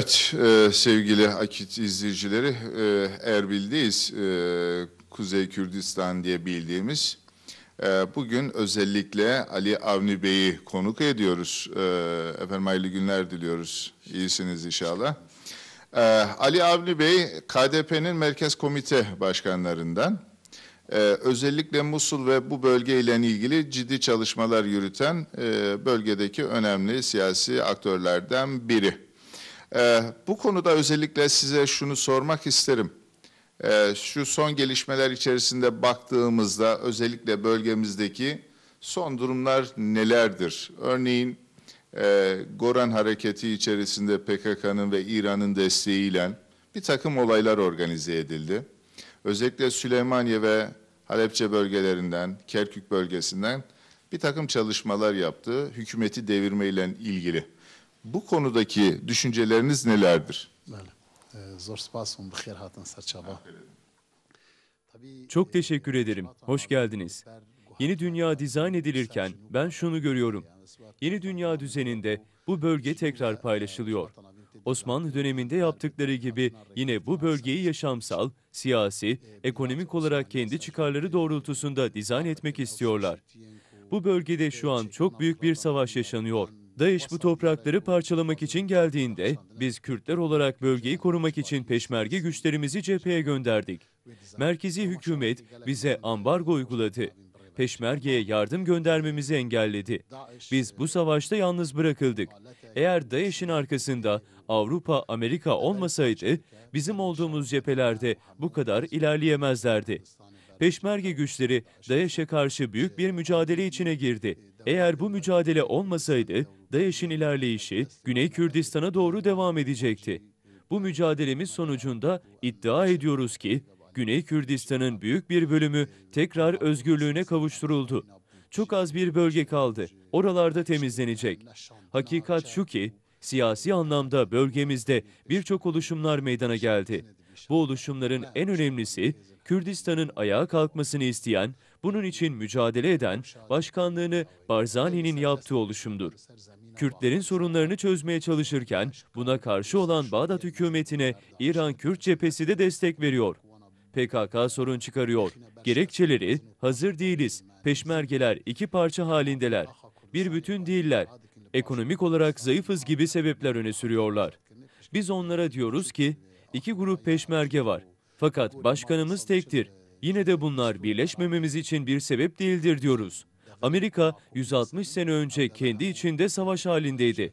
Evet e, sevgili Akit izleyicileri e, Erbil'deyiz. E, Kuzey Kürdistan diye bildiğimiz. E, bugün özellikle Ali Avni Bey'i konuk ediyoruz. E, efendim hayırlı günler diliyoruz. İyisiniz inşallah. E, Ali Avni Bey KDP'nin Merkez Komite Başkanlarından. Ee, özellikle Musul ve bu bölgeyle ilgili ciddi çalışmalar yürüten e, bölgedeki önemli siyasi aktörlerden biri. Ee, bu konuda özellikle size şunu sormak isterim. Ee, şu son gelişmeler içerisinde baktığımızda özellikle bölgemizdeki son durumlar nelerdir? Örneğin e, Goran Hareketi içerisinde PKK'nın ve İran'ın desteğiyle bir takım olaylar organize edildi. Özellikle Süleymaniye ve Halepçe bölgelerinden, Kerkük bölgesinden bir takım çalışmalar yaptı hükümeti devirmeyle ilgili. Bu konudaki düşünceleriniz nelerdir? Çok teşekkür ederim. Hoş geldiniz. Yeni dünya dizayn edilirken ben şunu görüyorum. Yeni dünya düzeninde bu bölge tekrar paylaşılıyor. Osmanlı döneminde yaptıkları gibi yine bu bölgeyi yaşamsal, siyasi, ekonomik olarak kendi çıkarları doğrultusunda dizayn etmek istiyorlar. Bu bölgede şu an çok büyük bir savaş yaşanıyor. DAEŞ bu toprakları parçalamak için geldiğinde biz Kürtler olarak bölgeyi korumak için peşmerge güçlerimizi cepheye gönderdik. Merkezi hükümet bize ambargo uyguladı. Peşmergeye yardım göndermemizi engelledi. Biz bu savaşta yalnız bırakıldık. Eğer DAEŞ'in arkasında Avrupa, Amerika olmasaydı bizim olduğumuz cephelerde bu kadar ilerleyemezlerdi. Peşmerge güçleri DAEŞ'e karşı büyük bir mücadele içine girdi. Eğer bu mücadele olmasaydı DAEŞ'in ilerleyişi Güney Kürdistan'a doğru devam edecekti. Bu mücadelemiz sonucunda iddia ediyoruz ki Güney Kürdistan'ın büyük bir bölümü tekrar özgürlüğüne kavuşturuldu. Çok az bir bölge kaldı. Oralarda temizlenecek. Hakikat şu ki siyasi anlamda bölgemizde birçok oluşumlar meydana geldi. Bu oluşumların en önemlisi Kürdistan'ın ayağa kalkmasını isteyen, bunun için mücadele eden, başkanlığını Barzani'nin yaptığı oluşumdur. Kürtlerin sorunlarını çözmeye çalışırken buna karşı olan Bağdat hükümetine İran Kürt cephesi de destek veriyor. PKK sorun çıkarıyor. Gerekçeleri hazır değiliz. Peşmergeler iki parça halindeler. Bir bütün değiller. Ekonomik olarak zayıfız gibi sebepler öne sürüyorlar. Biz onlara diyoruz ki iki grup peşmerge var. Fakat başkanımız tektir. Yine de bunlar birleşmememiz için bir sebep değildir diyoruz. Amerika 160 sene önce kendi içinde savaş halindeydi.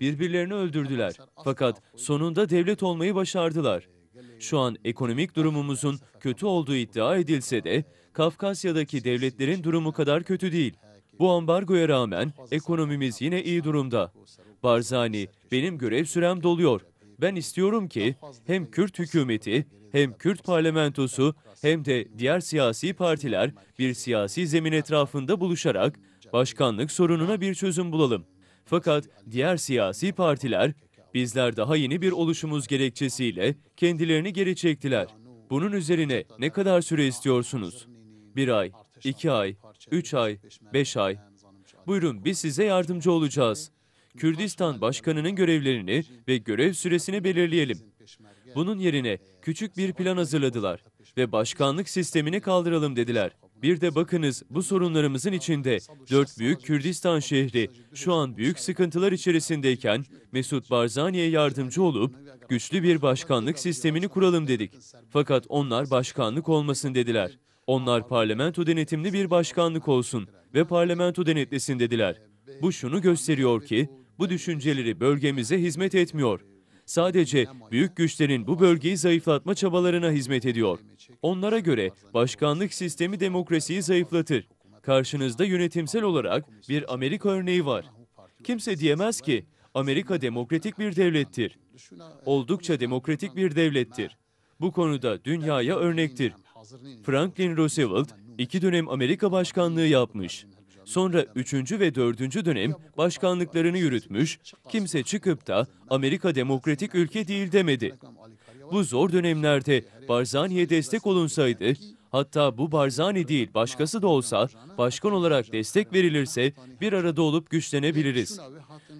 Birbirlerini öldürdüler. Fakat sonunda devlet olmayı başardılar. Şu an ekonomik durumumuzun kötü olduğu iddia edilse de Kafkasya'daki devletlerin durumu kadar kötü değil. Bu ambargoya rağmen ekonomimiz yine iyi durumda. Barzani, benim görev sürem doluyor. Ben istiyorum ki hem Kürt hükümeti hem Kürt parlamentosu hem de diğer siyasi partiler bir siyasi zemin etrafında buluşarak başkanlık sorununa bir çözüm bulalım. Fakat diğer siyasi partiler bizler daha yeni bir oluşumuz gerekçesiyle kendilerini geri çektiler. Bunun üzerine ne kadar süre istiyorsunuz? Bir ay, iki ay, üç ay, beş ay. Buyurun biz size yardımcı olacağız. Kürdistan Başkanı'nın görevlerini ve görev süresini belirleyelim. Bunun yerine küçük bir plan hazırladılar ve başkanlık sistemini kaldıralım dediler. Bir de bakınız bu sorunlarımızın içinde dört büyük Kürdistan şehri şu an büyük sıkıntılar içerisindeyken Mesut Barzani'ye yardımcı olup güçlü bir başkanlık sistemini kuralım dedik. Fakat onlar başkanlık olmasın dediler. Onlar parlamento denetimli bir başkanlık olsun ve parlamento denetlesin dediler. Bu şunu gösteriyor ki bu düşünceleri bölgemize hizmet etmiyor. Sadece büyük güçlerin bu bölgeyi zayıflatma çabalarına hizmet ediyor. Onlara göre başkanlık sistemi demokrasiyi zayıflatır. Karşınızda yönetimsel olarak bir Amerika örneği var. Kimse diyemez ki Amerika demokratik bir devlettir. Oldukça demokratik bir devlettir. Bu konuda dünyaya örnektir. Franklin Roosevelt iki dönem Amerika başkanlığı yapmış. Sonra üçüncü ve dördüncü dönem başkanlıklarını yürütmüş, kimse çıkıp da Amerika demokratik ülke değil demedi. Bu zor dönemlerde Barzani'ye destek olunsaydı, hatta bu Barzani değil başkası da olsa başkan olarak destek verilirse bir arada olup güçlenebiliriz.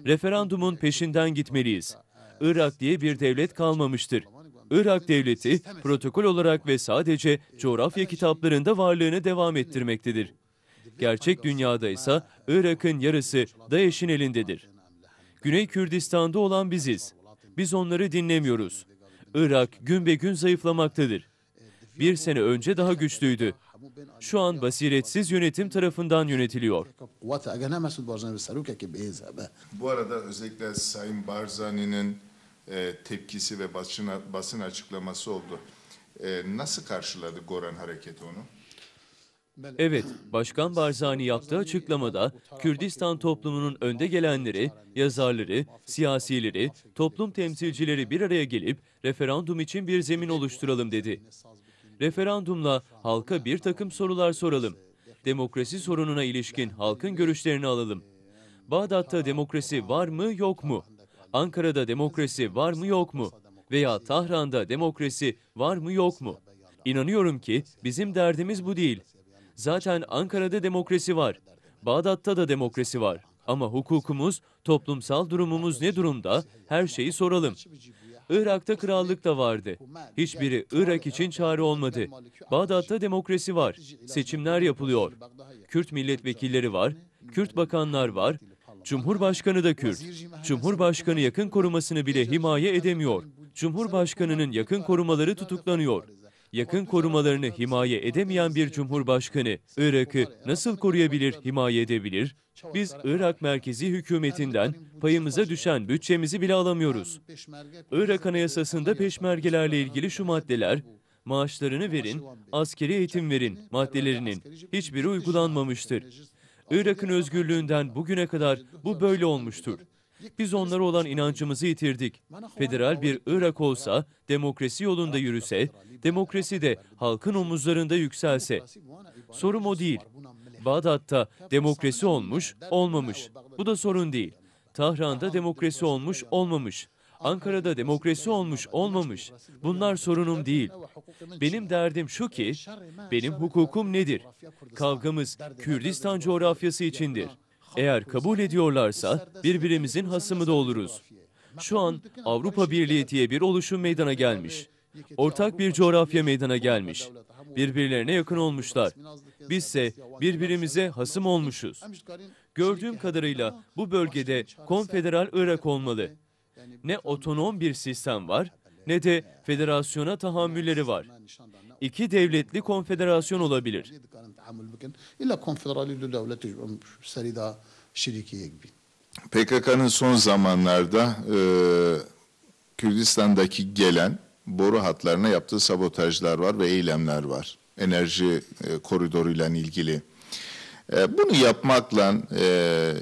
Referandumun peşinden gitmeliyiz. Irak diye bir devlet kalmamıştır. Irak devleti protokol olarak ve sadece coğrafya kitaplarında varlığını devam ettirmektedir. Gerçek dünyada ise Irak'ın yarısı DAEŞ'in elindedir. Güney Kürdistan'da olan biziz. Biz onları dinlemiyoruz. Irak gün be gün zayıflamaktadır. Bir sene önce daha güçlüydü. Şu an basiretsiz yönetim tarafından yönetiliyor. Bu arada özellikle Sayın Barzani'nin e, tepkisi ve basın, açıklaması oldu. E, nasıl karşıladı Goran hareketi onu? Evet, Başkan Barzani yaptığı açıklamada Kürdistan toplumunun önde gelenleri, yazarları, siyasileri, toplum temsilcileri bir araya gelip referandum için bir zemin oluşturalım dedi. Referandumla halka bir takım sorular soralım. Demokrasi sorununa ilişkin halkın görüşlerini alalım. Bağdat'ta demokrasi var mı yok mu? Ankara'da demokrasi var mı yok mu? Veya Tahran'da demokrasi var mı yok mu? İnanıyorum ki bizim derdimiz bu değil. Zaten Ankara'da demokrasi var. Bağdat'ta da demokrasi var. Ama hukukumuz, toplumsal durumumuz ne durumda? Her şeyi soralım. Irak'ta krallık da vardı. Hiçbiri Irak için çare olmadı. Bağdat'ta demokrasi var. Seçimler yapılıyor. Kürt milletvekilleri var. Kürt bakanlar var. Cumhurbaşkanı da Kürt. Cumhurbaşkanı yakın korumasını bile himaye edemiyor. Cumhurbaşkanının yakın korumaları tutuklanıyor. Yakın korumalarını himaye edemeyen bir cumhurbaşkanı Irak'ı nasıl koruyabilir, himaye edebilir? Biz Irak merkezi hükümetinden payımıza düşen bütçemizi bile alamıyoruz. Irak Anayasası'nda peşmergelerle ilgili şu maddeler, maaşlarını verin, askeri eğitim verin maddelerinin hiçbiri uygulanmamıştır. Irak'ın özgürlüğünden bugüne kadar bu böyle olmuştur. Biz onlara olan inancımızı yitirdik. Federal bir Irak olsa, demokrasi yolunda yürüse, demokrasi de halkın omuzlarında yükselse. Sorum o değil. Bağdat'ta demokrasi olmuş, olmamış. Bu da sorun değil. Tahran'da demokrasi olmuş, olmamış. Ankara'da demokrasi olmuş, olmamış. Bunlar sorunum değil. Benim derdim şu ki, benim hukukum nedir? Kavgamız Kürdistan coğrafyası içindir. Eğer kabul ediyorlarsa birbirimizin hasımı da oluruz. Şu an Avrupa Birliği diye bir oluşum meydana gelmiş. Ortak bir coğrafya meydana gelmiş. Birbirlerine yakın olmuşlar. Bizse birbirimize hasım olmuşuz. Gördüğüm kadarıyla bu bölgede konfederal Irak olmalı. Ne otonom bir sistem var ne de federasyona tahammülleri var iki devletli konfederasyon olabilir. PKK'nın son zamanlarda e, Kürdistan'daki gelen boru hatlarına yaptığı sabotajlar var ve eylemler var. Enerji e, koridoruyla ilgili. E, bunu yapmakla e,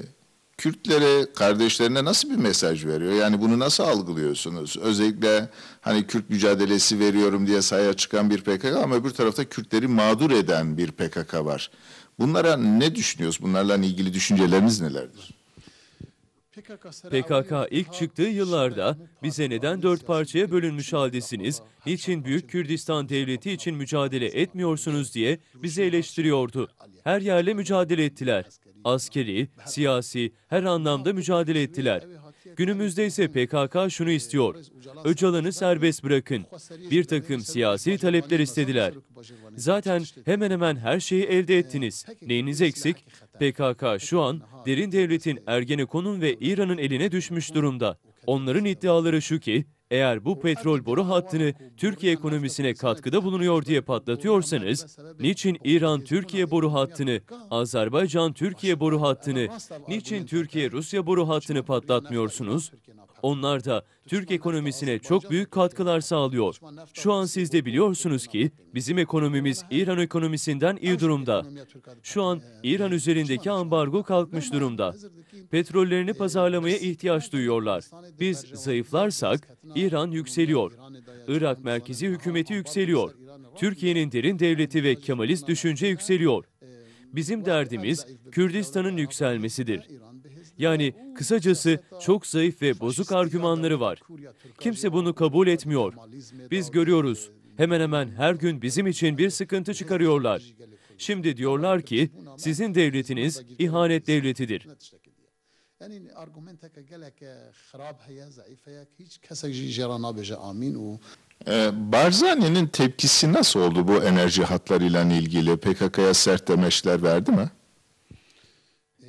Kürtlere, kardeşlerine nasıl bir mesaj veriyor? Yani bunu nasıl algılıyorsunuz? Özellikle hani Kürt mücadelesi veriyorum diye sahaya çıkan bir PKK ama öbür tarafta Kürtleri mağdur eden bir PKK var. Bunlara ne düşünüyoruz? Bunlarla ilgili düşünceleriniz nelerdir? PKK ilk çıktığı yıllarda bize neden dört parçaya bölünmüş haldesiniz, niçin Büyük Kürdistan Devleti için mücadele etmiyorsunuz diye bizi eleştiriyordu. Her yerle mücadele ettiler. Askeri, siyasi, her anlamda mücadele ettiler. Günümüzde ise PKK şunu istiyor. Öcalan'ı serbest bırakın. Bir takım siyasi talepler istediler. Zaten hemen hemen her şeyi elde ettiniz. Neyiniz eksik? PKK şu an derin devletin Ergenekon'un ve İran'ın eline düşmüş durumda. Onların iddiaları şu ki, eğer bu petrol boru hattını Türkiye ekonomisine katkıda bulunuyor diye patlatıyorsanız, niçin İran Türkiye boru hattını, Azerbaycan Türkiye boru hattını, niçin Türkiye Rusya boru hattını patlatmıyorsunuz? Onlar da Türk ekonomisine çok büyük katkılar sağlıyor. Şu an siz de biliyorsunuz ki bizim ekonomimiz İran ekonomisinden iyi durumda. Şu an İran üzerindeki ambargo kalkmış durumda. Petrollerini pazarlamaya ihtiyaç duyuyorlar. Biz zayıflarsak İran yükseliyor. Irak merkezi hükümeti yükseliyor. Türkiye'nin derin devleti ve Kemalist düşünce yükseliyor. Bizim derdimiz Kürdistan'ın yükselmesidir. Yani kısacası çok zayıf ve bozuk argümanları var. Kimse bunu kabul etmiyor. Biz görüyoruz. Hemen hemen her gün bizim için bir sıkıntı çıkarıyorlar. Şimdi diyorlar ki sizin devletiniz ihanet devletidir. Ee, Barzani'nin tepkisi nasıl oldu bu enerji hatlarıyla ilgili? PKK'ya sert demeçler verdi mi?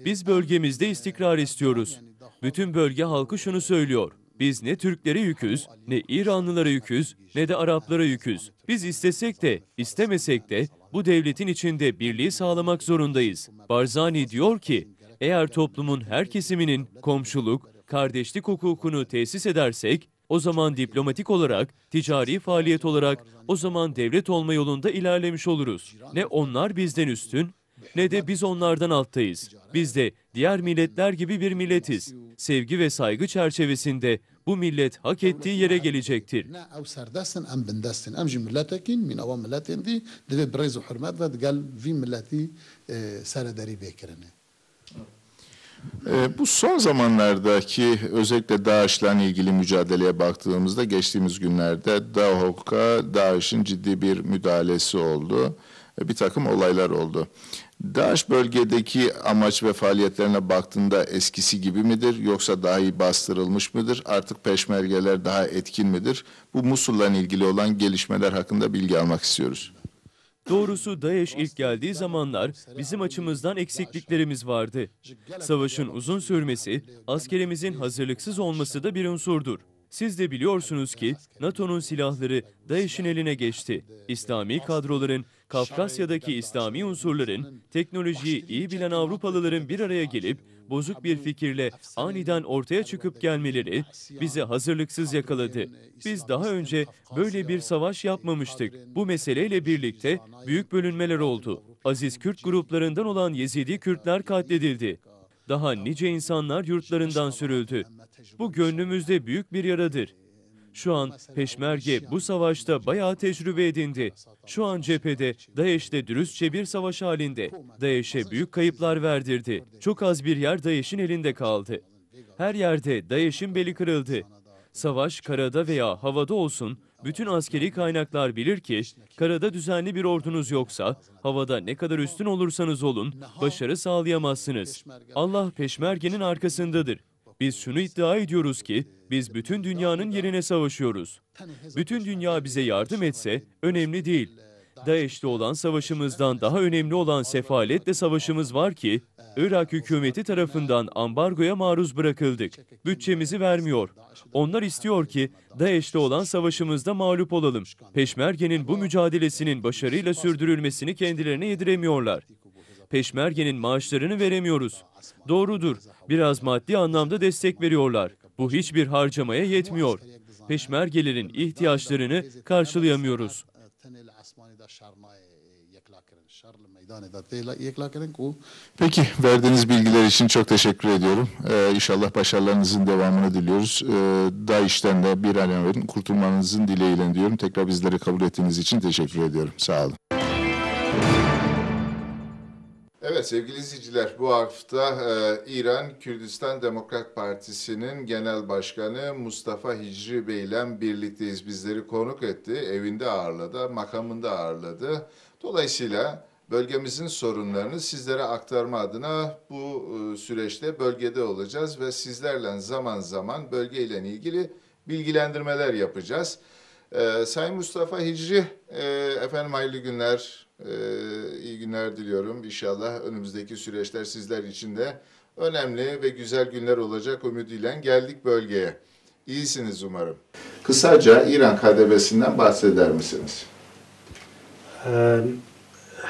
Biz bölgemizde istikrar istiyoruz. Bütün bölge halkı şunu söylüyor. Biz ne Türklere yüküz, ne İranlılara yüküz, ne de Araplara yüküz. Biz istesek de, istemesek de bu devletin içinde birliği sağlamak zorundayız. Barzani diyor ki, eğer toplumun her kesiminin komşuluk, kardeşlik hukukunu tesis edersek, o zaman diplomatik olarak, ticari faaliyet olarak o zaman devlet olma yolunda ilerlemiş oluruz. Ne onlar bizden üstün, ne de biz onlardan alttayız. Biz de diğer milletler gibi bir milletiz. Sevgi ve saygı çerçevesinde bu millet hak ettiği yere gelecektir. e. Ee, bu son zamanlardaki özellikle DAEŞ'le ilgili mücadeleye baktığımızda geçtiğimiz günlerde DAHOK'a DAEŞ'in ciddi bir müdahalesi oldu. Ee, Bir takım olaylar oldu. DAEŞ bölgedeki amaç ve faaliyetlerine baktığında eskisi gibi midir yoksa daha iyi bastırılmış mıdır? Artık peşmergeler daha etkin midir? Bu Musul'la ilgili olan gelişmeler hakkında bilgi almak istiyoruz. Doğrusu DAEŞ ilk geldiği zamanlar bizim açımızdan eksikliklerimiz vardı. Savaşın uzun sürmesi, askerimizin hazırlıksız olması da bir unsurdur. Siz de biliyorsunuz ki NATO'nun silahları DAEŞ'in eline geçti. İslami kadroların, Kafkasya'daki İslami unsurların, teknolojiyi iyi bilen Avrupalıların bir araya gelip bozuk bir fikirle aniden ortaya çıkıp gelmeleri bizi hazırlıksız yakaladı. Biz daha önce böyle bir savaş yapmamıştık. Bu meseleyle birlikte büyük bölünmeler oldu. Aziz Kürt gruplarından olan Yezidi Kürtler katledildi. Daha nice insanlar yurtlarından sürüldü. Bu gönlümüzde büyük bir yaradır. Şu an Peşmerge bu savaşta bayağı tecrübe edindi. Şu an cephede DAEŞ'le dürüstçe bir savaş halinde. DAEŞ'e büyük kayıplar verdirdi. Çok az bir yer DAEŞ'in elinde kaldı. Her yerde DAEŞ'in beli kırıldı. Savaş karada veya havada olsun, bütün askeri kaynaklar bilir ki karada düzenli bir ordunuz yoksa havada ne kadar üstün olursanız olun başarı sağlayamazsınız. Allah peşmergenin arkasındadır. Biz şunu iddia ediyoruz ki biz bütün dünyanın yerine savaşıyoruz. Bütün dünya bize yardım etse önemli değil. DAEŞ'te olan savaşımızdan daha önemli olan sefaletle savaşımız var ki Irak hükümeti tarafından ambargoya maruz bırakıldık. Bütçemizi vermiyor. Onlar istiyor ki DAEŞ'te olan savaşımızda mağlup olalım. Peşmerge'nin bu mücadelesinin başarıyla sürdürülmesini kendilerine yediremiyorlar. Peşmerge'nin maaşlarını veremiyoruz. Doğrudur, biraz maddi anlamda destek veriyorlar. Bu hiçbir harcamaya yetmiyor. Peşmergelerin ihtiyaçlarını karşılayamıyoruz. Peki verdiğiniz bilgiler için çok teşekkür ediyorum. Ee, inşallah başarılarınızın devamını diliyoruz. Ee, DAEŞ'ten de bir an evvel kurtulmanızın dileğiyle diyorum. Tekrar bizleri kabul ettiğiniz için teşekkür ediyorum. Sağ olun. Evet sevgili izleyiciler bu hafta e, İran Kürdistan Demokrat Partisi'nin genel başkanı Mustafa Hicri Bey ile birlikteyiz. Bizleri konuk etti, evinde ağırladı, makamında ağırladı. Dolayısıyla bölgemizin sorunlarını sizlere aktarma adına bu e, süreçte bölgede olacağız ve sizlerle zaman zaman bölgeyle ilgili bilgilendirmeler yapacağız. Ee, Sayın Mustafa Hicri, e, efendim hayırlı günler, e, iyi günler diliyorum. İnşallah önümüzdeki süreçler sizler için de önemli ve güzel günler olacak ümidiyle geldik bölgeye. İyisiniz umarım. Kısaca İran KDV'sinden bahseder misiniz?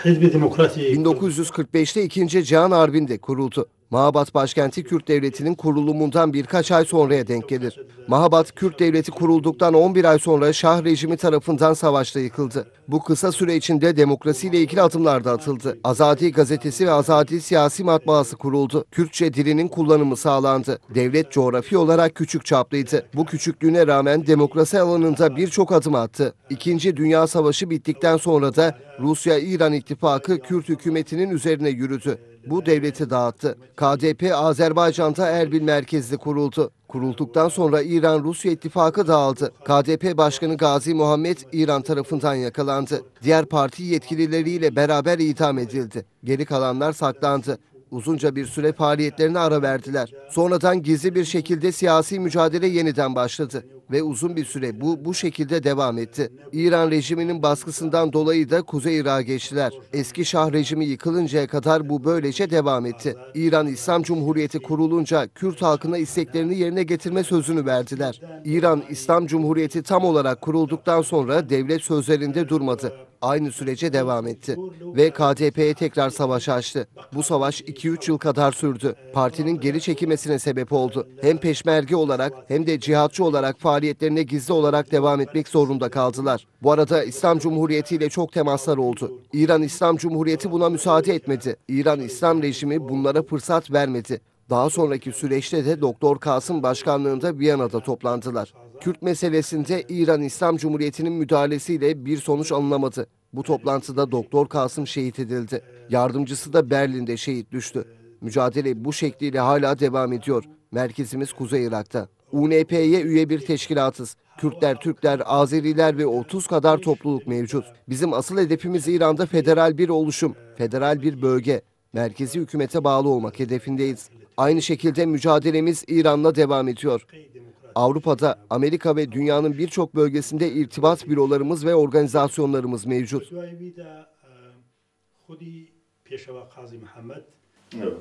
Hizbi Demokrasi 1945'te 2. Cihan Harbi'nde kuruldu. Mahabat başkenti Kürt Devleti'nin kurulumundan birkaç ay sonraya denk gelir. Mahabat Kürt Devleti kurulduktan 11 ay sonra Şah rejimi tarafından savaşta yıkıldı. Bu kısa süre içinde demokrasiyle ilgili adımlar da atıldı. Azadi gazetesi ve Azadi siyasi matbaası kuruldu. Kürtçe dilinin kullanımı sağlandı. Devlet coğrafi olarak küçük çaplıydı. Bu küçüklüğüne rağmen demokrasi alanında birçok adım attı. İkinci Dünya Savaşı bittikten sonra da Rusya-İran ittifakı Kürt hükümetinin üzerine yürüdü. Bu devleti dağıttı. KDP Azerbaycan'da Erbil merkezli kuruldu. Kurulduktan sonra İran-Rusya ittifakı dağıldı. KDP Başkanı Gazi Muhammed İran tarafından yakalandı. Diğer parti yetkilileriyle beraber idam edildi. Geri kalanlar saklandı. Uzunca bir süre faaliyetlerine ara verdiler. Sonradan gizli bir şekilde siyasi mücadele yeniden başladı ve uzun bir süre bu bu şekilde devam etti. İran rejiminin baskısından dolayı da Kuzey Irak'a geçtiler. Eski Şah rejimi yıkılıncaya kadar bu böylece devam etti. İran İslam Cumhuriyeti kurulunca Kürt halkına isteklerini yerine getirme sözünü verdiler. İran İslam Cumhuriyeti tam olarak kurulduktan sonra devlet sözlerinde durmadı. Aynı sürece devam etti ve KDP'ye tekrar savaş açtı. Bu savaş 2-3 yıl kadar sürdü. Partinin geri çekilmesine sebep oldu. Hem peşmerge olarak hem de cihatçı olarak faaliyetlerine gizli olarak devam etmek zorunda kaldılar. Bu arada İslam Cumhuriyeti ile çok temaslar oldu. İran İslam Cumhuriyeti buna müsaade etmedi. İran İslam rejimi bunlara fırsat vermedi. Daha sonraki süreçte de Doktor Kasım başkanlığında Viyana'da toplandılar. Kürt meselesinde İran İslam Cumhuriyeti'nin müdahalesiyle bir sonuç alınamadı. Bu toplantıda Doktor Kasım şehit edildi. Yardımcısı da Berlin'de şehit düştü. Mücadele bu şekliyle hala devam ediyor. Merkezimiz Kuzey Irak'ta. UNP'ye üye bir teşkilatız. Kürtler, Türkler, Azeriler ve 30 kadar topluluk mevcut. Bizim asıl hedefimiz İran'da federal bir oluşum, federal bir bölge. Merkezi hükümete bağlı olmak hedefindeyiz. Aynı şekilde mücadelemiz İran'la devam ediyor. Avrupa'da, Amerika ve dünyanın birçok bölgesinde irtibat bürolarımız ve organizasyonlarımız mevcut. Evet.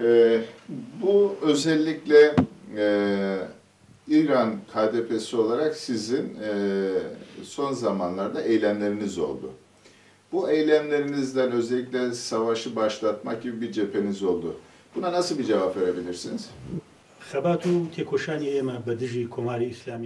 Ee, bu özellikle e, İran KDP'si olarak sizin e, son zamanlarda eylemleriniz oldu. Bu eylemlerinizden özellikle savaşı başlatmak gibi bir cepheniz oldu. Buna nasıl bir cevap verebilirsiniz?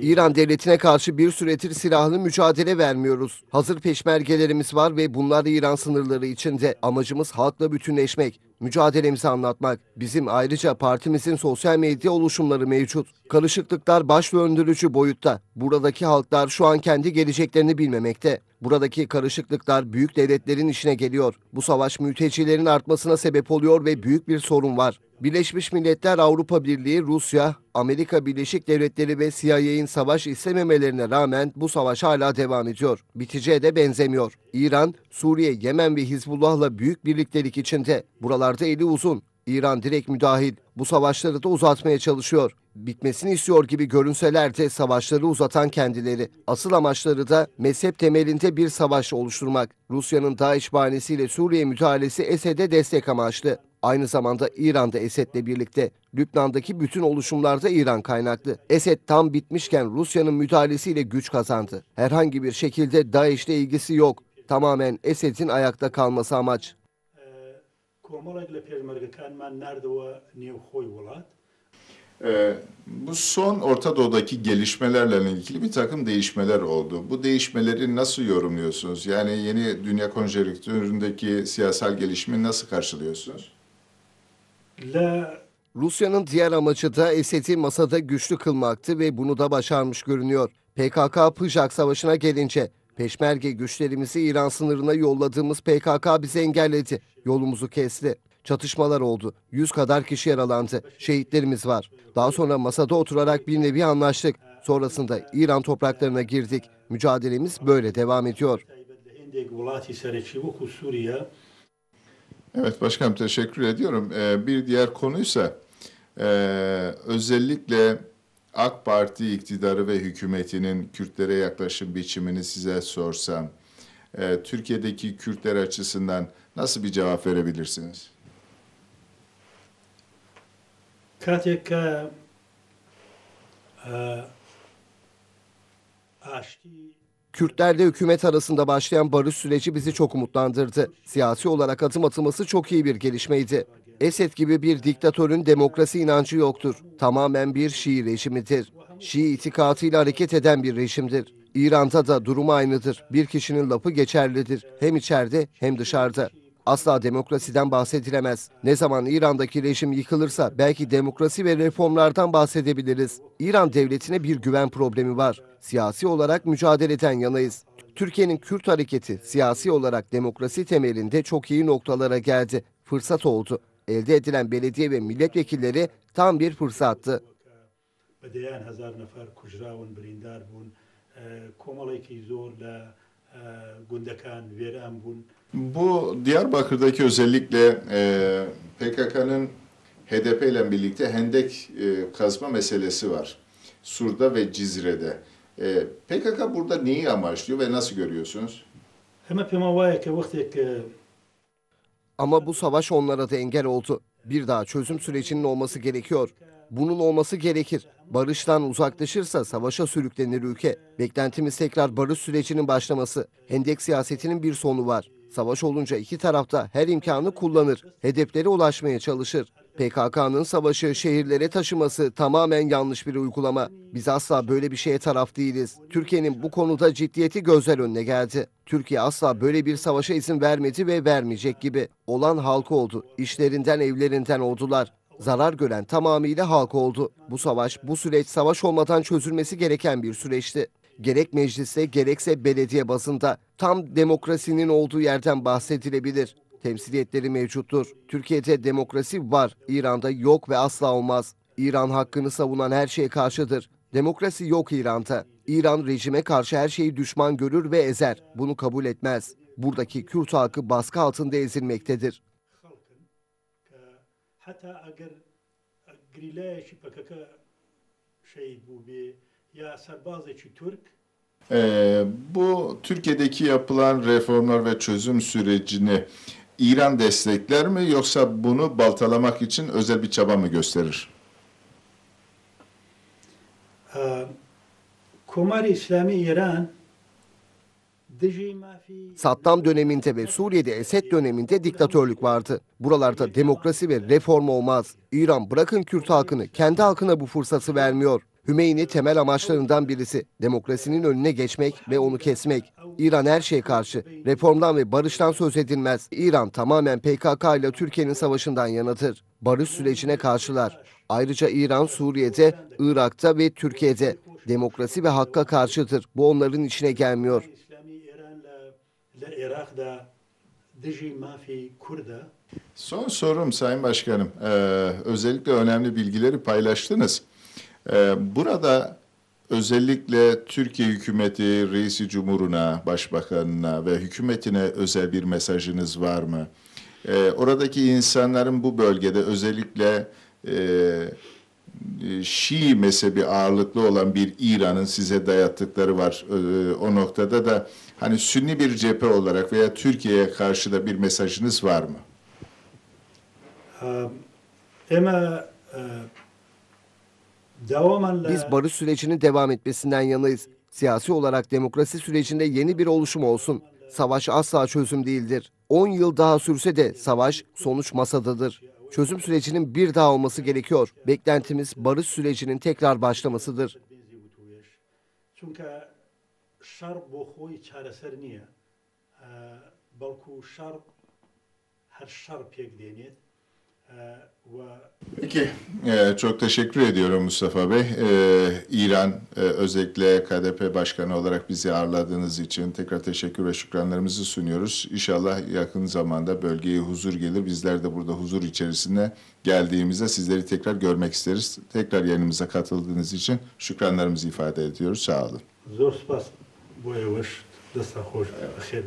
İran devletine karşı bir süredir silahlı mücadele vermiyoruz. Hazır peşmergelerimiz var ve bunlar İran sınırları içinde. Amacımız halkla bütünleşmek, mücadelemizi anlatmak. Bizim ayrıca partimizin sosyal medya oluşumları mevcut. Karışıklıklar baş döndürücü boyutta. Buradaki halklar şu an kendi geleceklerini bilmemekte. Buradaki karışıklıklar büyük devletlerin işine geliyor. Bu savaş mültecilerin artmasına sebep oluyor ve büyük bir sorun var. Birleşmiş Milletler, Avrupa Birliği, Rusya, Amerika Birleşik Devletleri ve CIA'in savaş istememelerine rağmen bu savaş hala devam ediyor. Biteceğe de benzemiyor. İran, Suriye, Yemen ve Hizbullah'la büyük birliktelik içinde. Buralarda eli uzun. İran direkt müdahil. Bu savaşları da uzatmaya çalışıyor. Bitmesini istiyor gibi görünseler de savaşları uzatan kendileri. Asıl amaçları da mezhep temelinde bir savaş oluşturmak. Rusya'nın DAEŞ bahanesiyle Suriye müdahalesi Esed'e destek amaçlı. Aynı zamanda İran'da Esed'le birlikte Lübnan'daki bütün oluşumlarda İran kaynaklı. Esed tam bitmişken Rusya'nın müdahalesiyle güç kazandı. Herhangi bir şekilde DAEŞ'le ilgisi yok. Tamamen Esed'in ayakta kalması amaç. کۆمەڵێک لە پێشمەرگەکانمان نردەوە نێو خۆی وڵات Ee, bu son Orta Doğu'daki gelişmelerle ilgili bir takım değişmeler oldu. Bu değişmeleri nasıl yorumluyorsunuz? Yani yeni dünya konjonktüründeki siyasal gelişimi nasıl karşılıyorsunuz? لە Rusya'nın diğer amacı da Esed'i masada güçlü kılmaktı ve bunu da başarmış görünüyor. PKK Pıjak Savaşı'na gelince Peşmerge güçlerimizi İran sınırına yolladığımız PKK bizi engelledi. Yolumuzu kesti. Çatışmalar oldu. Yüz kadar kişi yaralandı. Şehitlerimiz var. Daha sonra masada oturarak bir nevi anlaştık. Sonrasında İran topraklarına girdik. Mücadelemiz böyle devam ediyor. Evet başkanım teşekkür ediyorum. Ee, bir diğer konuysa e, özellikle AK Parti iktidarı ve hükümetinin Kürtlere yaklaşım biçimini size sorsam, e, Türkiye'deki Kürtler açısından nasıl bir Kateka, e, a, Kürtlerle hükümet arasında başlayan barış süreci bizi çok umutlandırdı. Siyasi olarak adım atılması çok iyi bir gelişmeydi. Esed gibi bir diktatörün demokrasi inancı yoktur. Tamamen bir Şii rejimidir. Şii itikatıyla hareket eden bir rejimdir. İran'da da durum aynıdır. Bir kişinin lafı geçerlidir. Hem içeride hem dışarıda. Asla demokrasiden bahsedilemez. Ne zaman İran'daki rejim yıkılırsa belki demokrasi ve reformlardan bahsedebiliriz. İran devletine bir güven problemi var. Siyasi olarak mücadeleden yanayız. Türkiye'nin Kürt hareketi siyasi olarak demokrasi temelinde çok iyi noktalara geldi. Fırsat oldu Elde edilen belediye ve milletvekilleri tam bir fırsattı. بەدەیان هزار نەفەر کوژراون بریندار بوون کۆمەڵێکی زۆر لە اه، گوندەکان وێران بوون Bu Diyarbakır'daki özellikle e, PKK'nın HDP ile birlikte hendek e, kazma meselesi var. Sur'da ve Cizre'de. E, PKK burada neyi amaçlıyor ve nasıl görüyorsunuz? هەمە پێما وایە کە وەختێک اه، ama bu savaş onlara da engel oldu. Bir daha çözüm sürecinin olması gerekiyor. Bunun olması gerekir. Barıştan uzaklaşırsa savaşa sürüklenir ülke. Beklentimiz tekrar barış sürecinin başlaması. Hendek siyasetinin bir sonu var. Savaş olunca iki tarafta her imkanı kullanır. Hedeflere ulaşmaya çalışır. PKK'nın savaşı şehirlere taşıması tamamen yanlış bir uygulama. Biz asla böyle bir şeye taraf değiliz. Türkiye'nin bu konuda ciddiyeti gözler önüne geldi. Türkiye asla böyle bir savaşa izin vermedi ve vermeyecek gibi. Olan halk oldu. İşlerinden evlerinden oldular. Zarar gören tamamıyla halk oldu. Bu savaş, bu süreç savaş olmadan çözülmesi gereken bir süreçti. Gerek mecliste gerekse belediye bazında tam demokrasinin olduğu yerden bahsedilebilir temsiliyetleri mevcuttur. Türkiye'de demokrasi var, İran'da yok ve asla olmaz. İran hakkını savunan her şeye karşıdır. Demokrasi yok İran'da. İran rejime karşı her şeyi düşman görür ve ezer. Bunu kabul etmez. Buradaki Kürt halkı baskı altında ezilmektedir. Ee, bu Türkiye'deki yapılan reformlar ve çözüm sürecini İran destekler mi yoksa bunu baltalamak için özel bir çaba mı gösterir? Ee, Kumar İslami İran Saddam döneminde ve Suriye'de Esed döneminde diktatörlük vardı. Buralarda demokrasi ve reform olmaz. İran bırakın Kürt halkını kendi halkına bu fırsatı vermiyor. Hümeyni temel amaçlarından birisi demokrasinin önüne geçmek ve onu kesmek. İran her şeye karşı reformdan ve barıştan söz edilmez. İran tamamen PKK ile Türkiye'nin savaşından yanıtır. Barış sürecine karşılar. Ayrıca İran Suriye'de, Irak'ta ve Türkiye'de demokrasi ve hakka karşıdır. Bu onların içine gelmiyor. Son sorum Sayın Başkanım. Ee, özellikle önemli bilgileri paylaştınız. Ee, burada özellikle Türkiye hükümeti, reisi cumhuruna, başbakanına ve hükümetine özel bir mesajınız var mı? Ee, oradaki insanların bu bölgede özellikle e, e, Şii mezhebi ağırlıklı olan bir İran'ın size dayattıkları var. Ee, o noktada da hani Sünni bir cephe olarak veya Türkiye'ye karşı da bir mesajınız var mı? اه، biz barış sürecinin devam etmesinden yanayız. Siyasi olarak demokrasi sürecinde yeni bir oluşum olsun. Savaş asla çözüm değildir. 10 yıl daha sürse de savaş sonuç masadadır. Çözüm sürecinin bir daha olması gerekiyor. Beklentimiz barış sürecinin tekrar başlamasıdır. Çünkü şark bu huy çareser niye? Ee, Balku şark her şark pek deniyet. Peki, e, çok teşekkür ediyorum Mustafa Bey. E, İran, e, özellikle KDP Başkanı olarak bizi ağırladığınız için tekrar teşekkür ve şükranlarımızı sunuyoruz. İnşallah yakın zamanda bölgeye huzur gelir. Bizler de burada huzur içerisinde geldiğimizde sizleri tekrar görmek isteriz. Tekrar yayınımıza katıldığınız için şükranlarımızı ifade ediyoruz. Sağ olun. Zor spas. Bu yavaş. Desta hoş. Evet. Şey